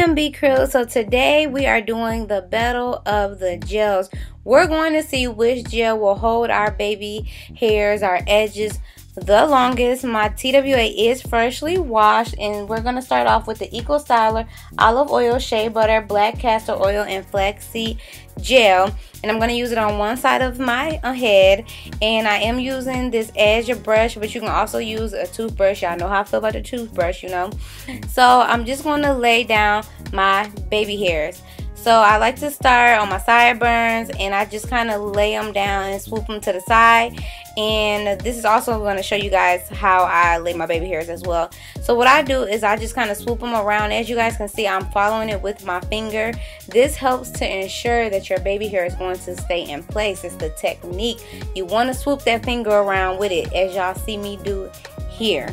MB Crew. So today we are doing the battle of the gels. We're going to see which gel will hold our baby hairs, our edges the longest. My TWA is freshly washed and we're going to start off with the Eco Styler Olive Oil, Shea Butter, Black Castor Oil, and Flaxseed Gel. And I'm going to use it on one side of my uh, head. And I am using this edge brush, but you can also use a toothbrush. Y'all know how I feel about the toothbrush, you know. So I'm just going to lay down my baby hairs. So I like to start on my sideburns and I just kind of lay them down and swoop them to the side. And this is also going to show you guys how I lay my baby hairs as well. So what I do is I just kind of swoop them around. As you guys can see, I'm following it with my finger. This helps to ensure that your baby hair is going to stay in place. It's the technique. You want to swoop that finger around with it as y'all see me do here.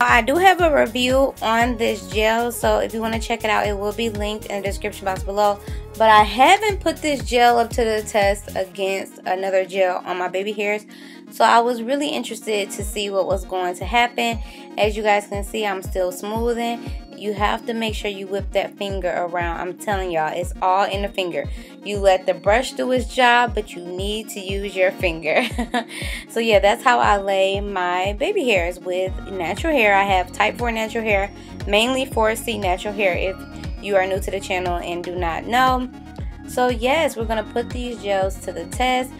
I do have a review on this gel, so if you want to check it out, it will be linked in the description box below. But I haven't put this gel up to the test against another gel on my baby hairs. So I was really interested to see what was going to happen. As you guys can see, I'm still smoothing you have to make sure you whip that finger around. I'm telling y'all, it's all in the finger. You let the brush do its job, but you need to use your finger. so yeah, that's how I lay my baby hairs with natural hair. I have type 4 natural hair, mainly 4C natural hair if you are new to the channel and do not know. So yes, we're going to put these gels to the test.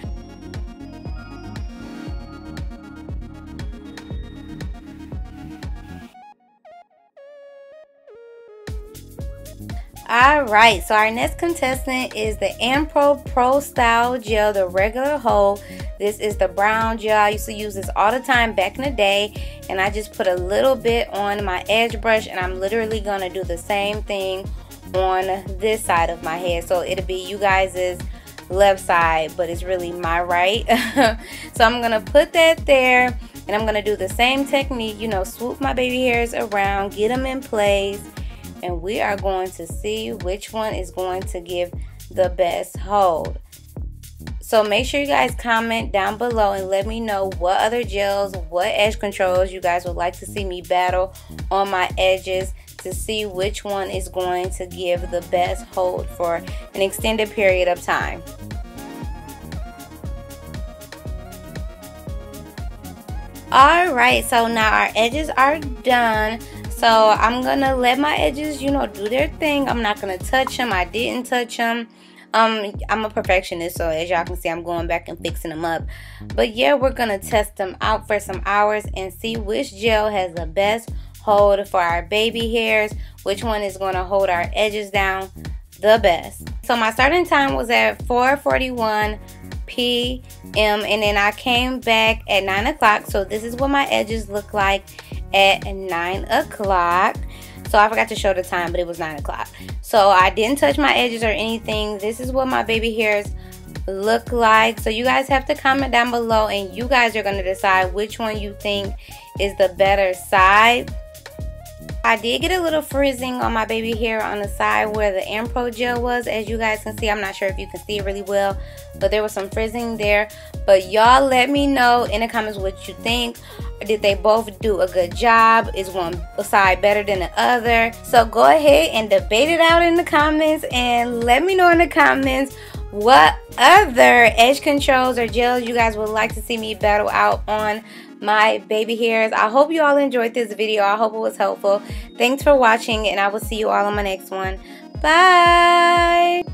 Alright, so our next contestant is the Ampro Pro Style Gel, the regular hold. This is the brown gel. I used to use this all the time back in the day. And I just put a little bit on my edge brush. And I'm literally going to do the same thing on this side of my head. So it'll be you guys' left side, but it's really my right. so I'm going to put that there. And I'm going to do the same technique, you know, swoop my baby hairs around, get them in place and we are going to see which one is going to give the best hold. So make sure you guys comment down below and let me know what other gels, what edge controls you guys would like to see me battle on my edges to see which one is going to give the best hold for an extended period of time. Alright, so now our edges are done. So I'm to let my edges, you know, do their thing. I'm not to touch them. I didn't touch them. Um, I'm a perfectionist, so as y'all can see, I'm going back and fixing them up. But yeah, we're to test them out for some hours and see which gel has the best hold for our baby hairs. Which one is to hold our edges down the best. So my starting time was at 441 p.m. and then I came back at 9 o'clock. So this is what my edges look like at 9 o'clock. So I forgot to show the time, but it was 9 o'clock. So I didn't touch my edges or anything. This is what my baby hairs look like. So you guys have to comment down below and you guys are going to decide which one you think is the better side. I did get a little frizzing on my baby hair on the side where the Ampro gel was. As you guys can see, I'm not sure if you can see it really well, but there was some frizzing there. But y'all let me know in the comments what you think. Did they both do a good job? Is one side better than the other? So go ahead and debate it out in the comments and let me know in the comments what other edge controls or gels you guys would like to see me battle out on my baby hairs. I hope you all enjoyed this video. I hope it was helpful. Thanks for watching and I will see you all on my next one. Bye!